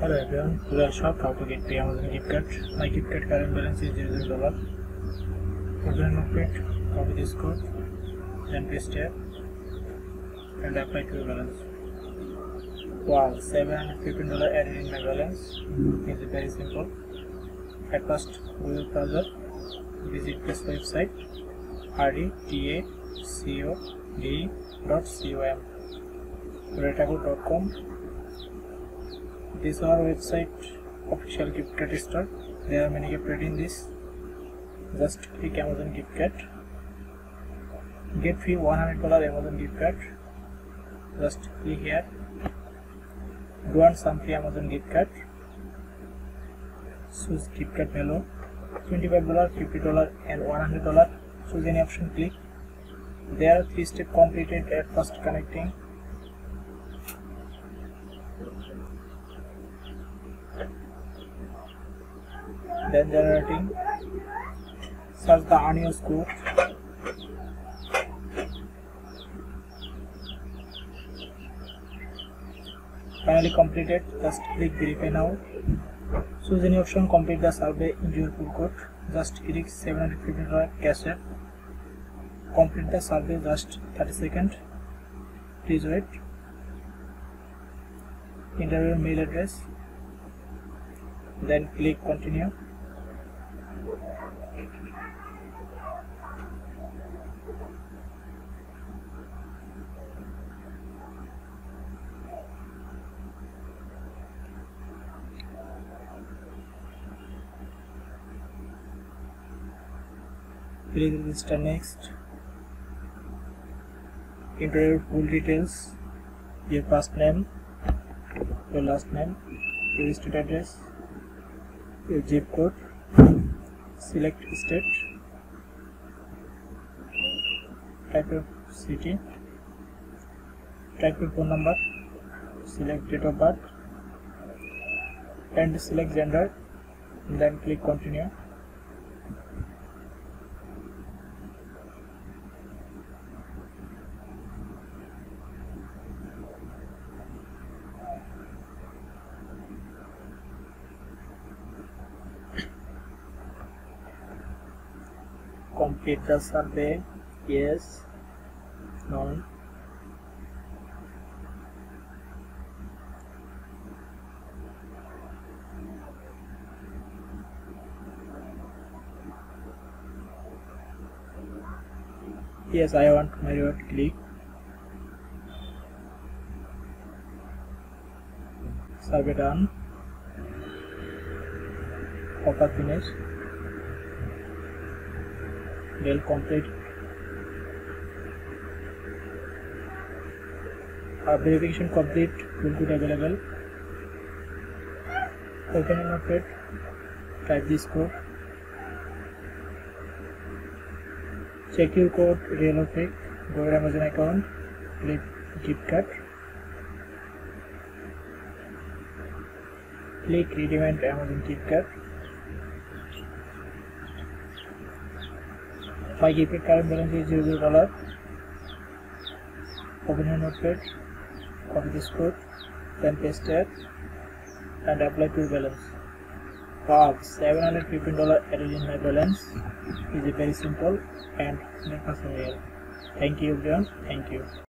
Hello everyone, today I'll show how to get pay Amazon gift card. My gift card current balance is zero dollar. Open of it, copy this code, then paste here and apply to your balance. Wow, seven hundred fifteen dollar added in my balance. It's very simple. At first, Google browser, visit this website rdtacod.com retago.com this is our website official gift card store there are many gift card in this just click amazon gift card get free 100 dollar amazon gift card just click here do want some free amazon gift card choose gift card below 25 dollar 50 dollar and 100 dollar choose any option click there are three steps completed at first connecting then generating search the audio scope finally completed just click verify now choose any option complete the survey into your full code just click 750 dollar cash complete the survey just 30 seconds please wait enter your mail address then click continue please register next. Enter your full details. Your first name. Your last name. Your state address. Your zip code select state type of city type your phone number select date of birth and select gender then click continue complete the survey yes no yes i want my reward click survey done offer finished Dell complete uh, verification complete will be available open an update type this code check your code real fake go to amazon account click gift card click redeem and amazon gift my gift card balance is zero dollar open your notepad copy this code then paste it and apply to balance. Wow 715 dollar added in my balance. Is very simple and make us thank you everyone. Thank you